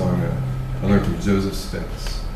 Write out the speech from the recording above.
song uh, I learned from Joseph Spence.